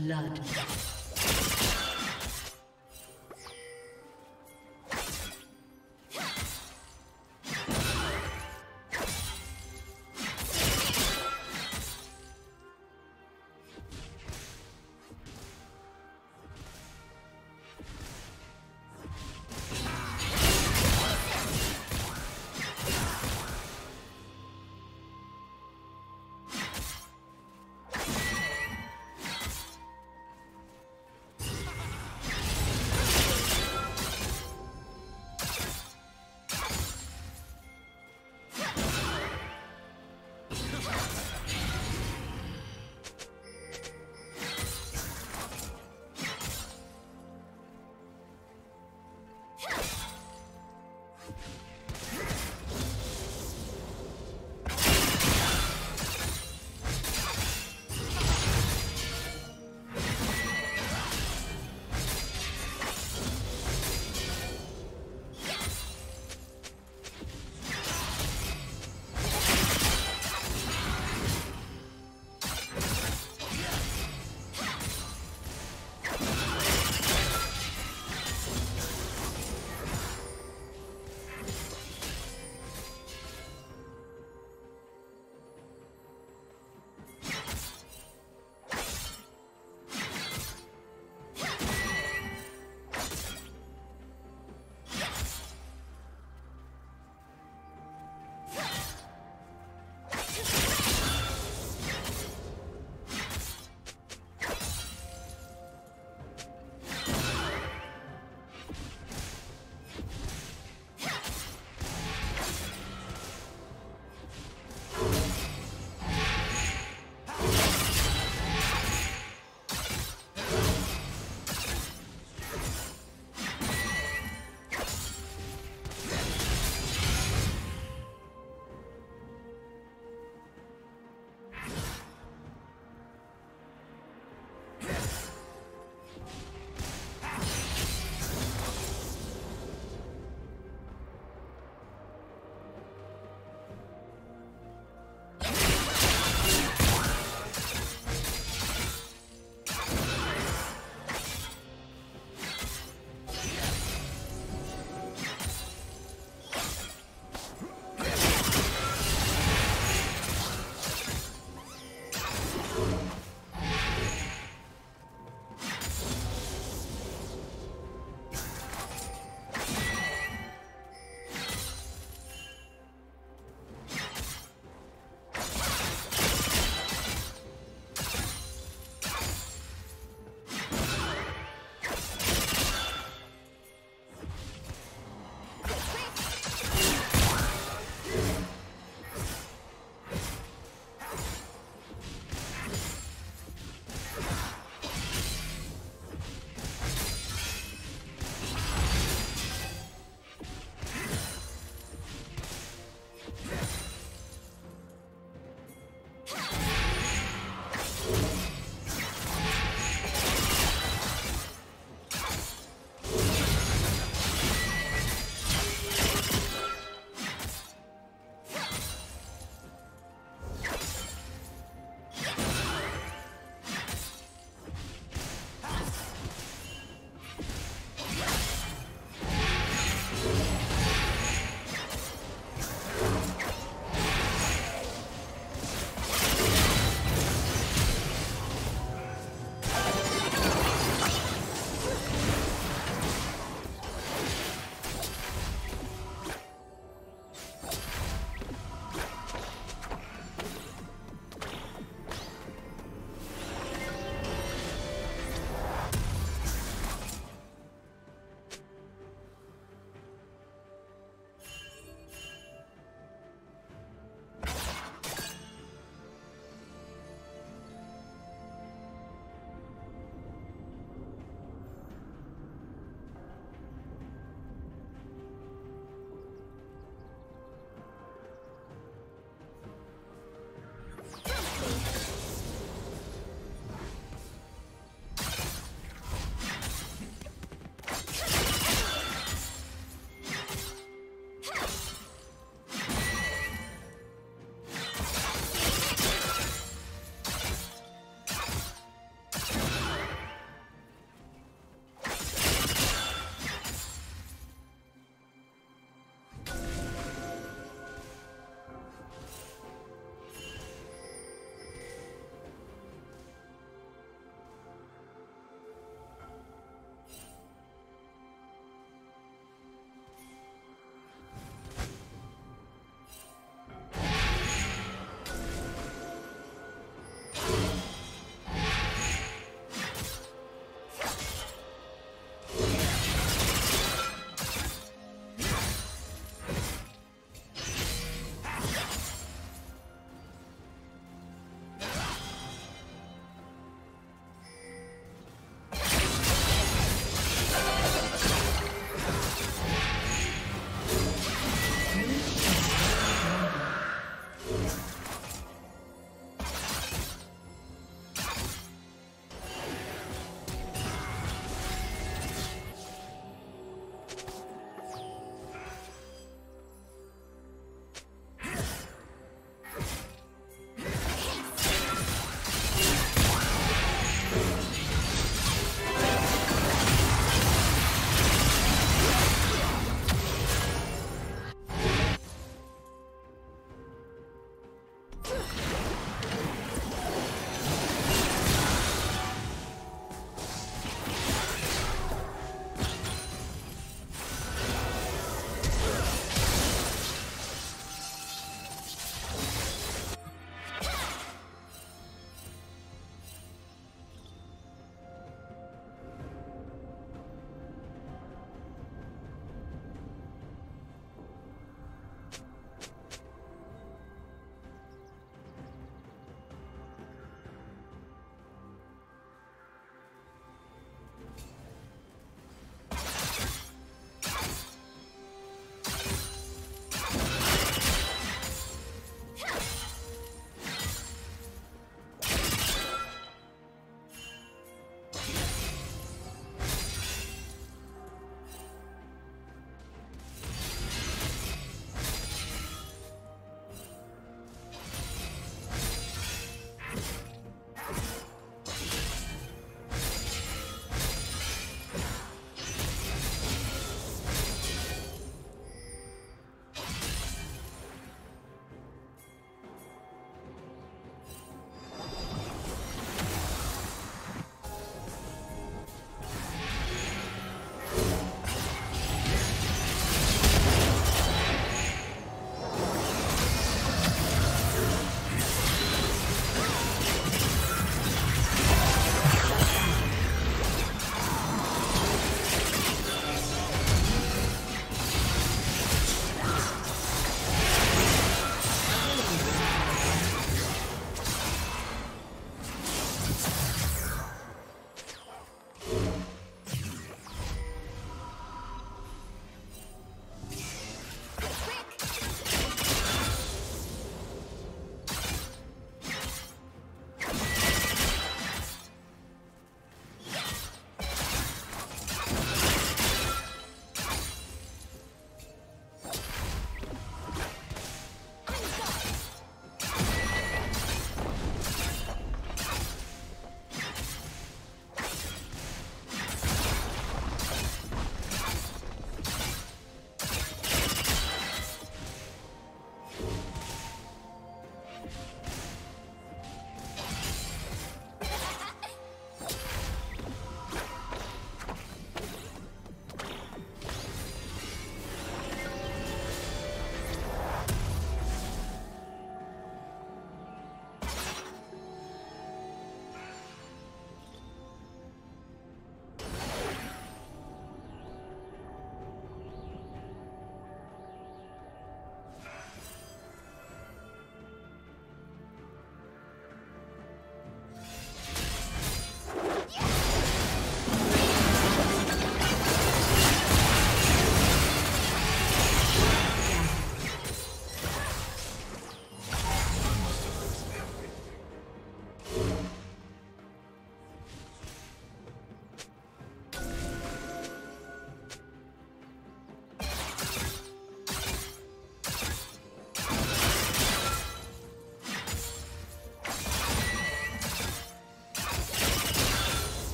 blood.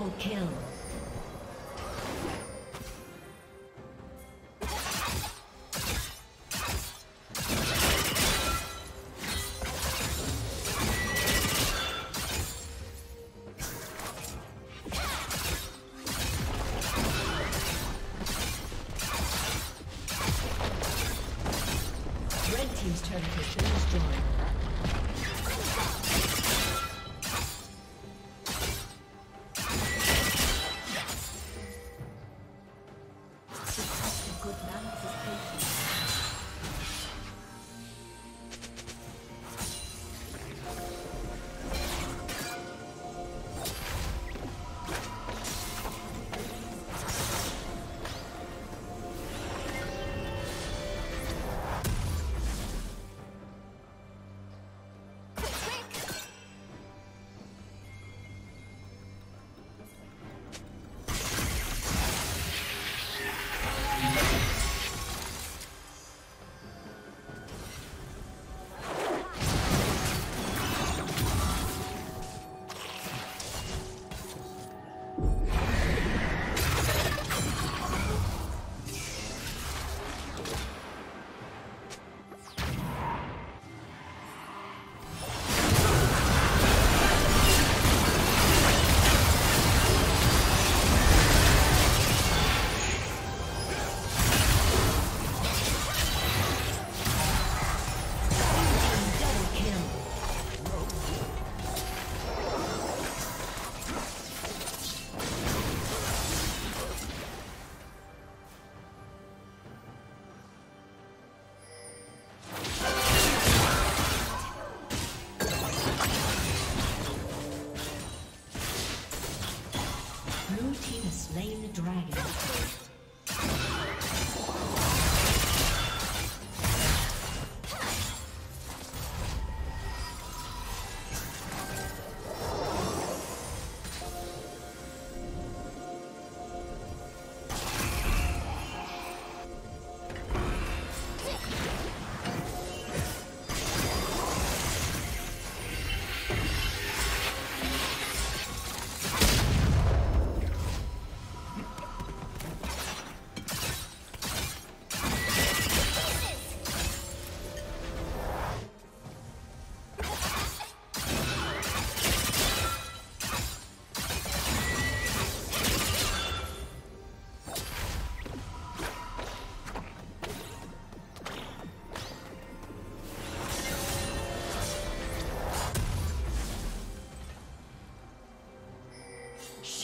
Double kill.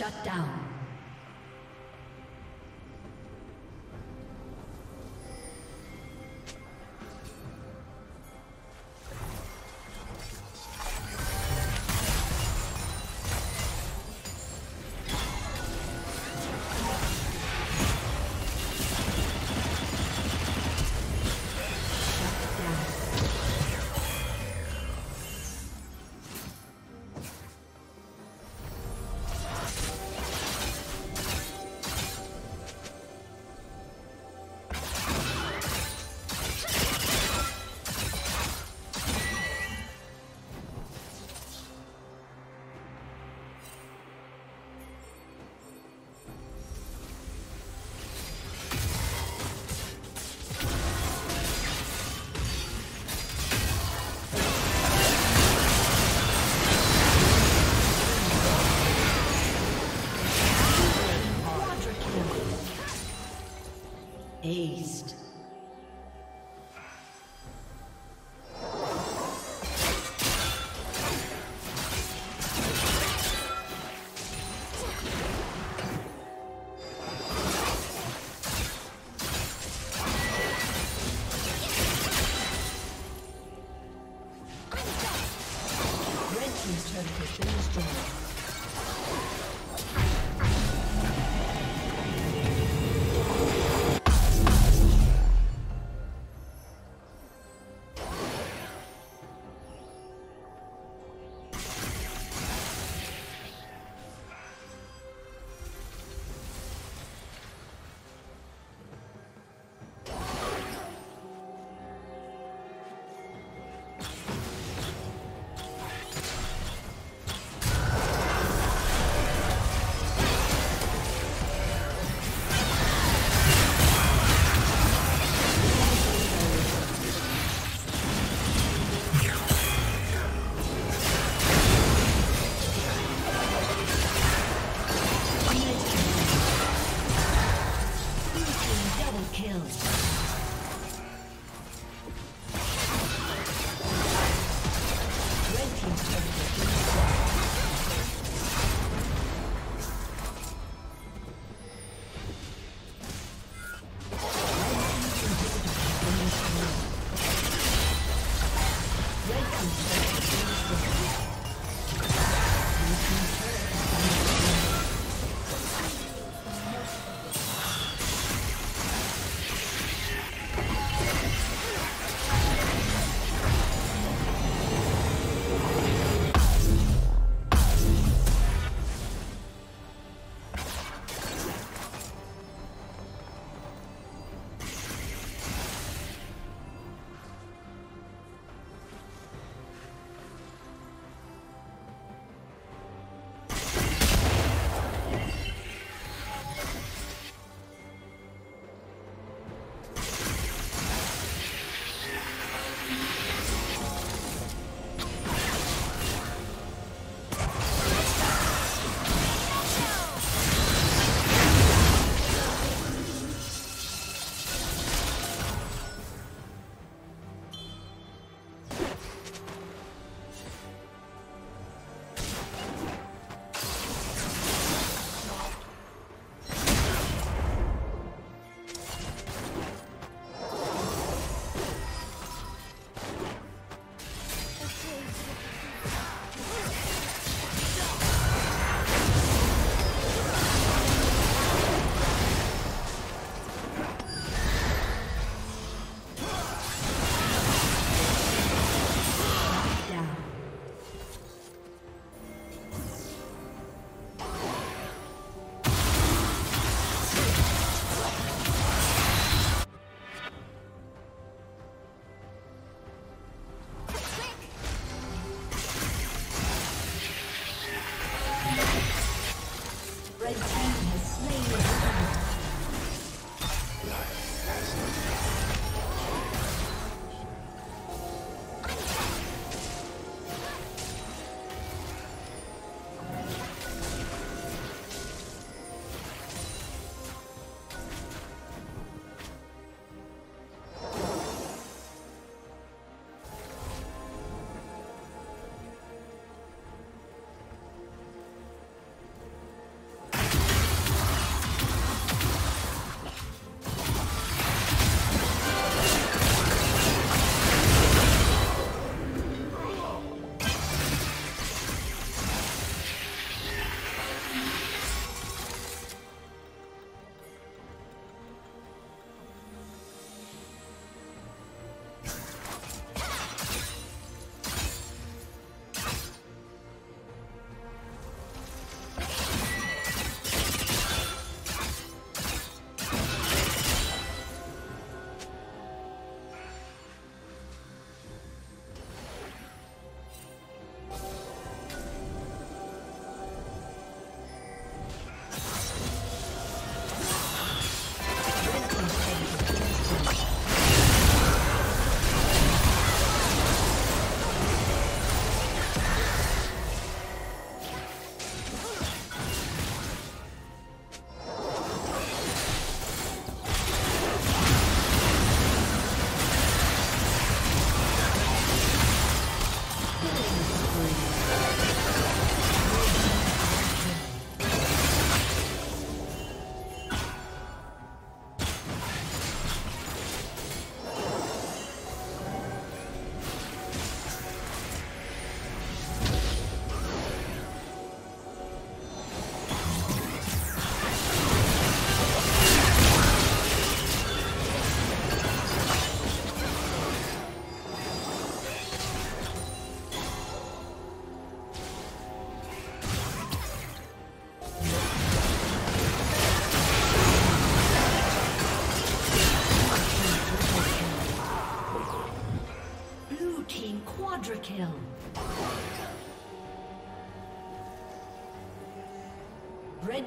Shut down. has been destroyed. Kill.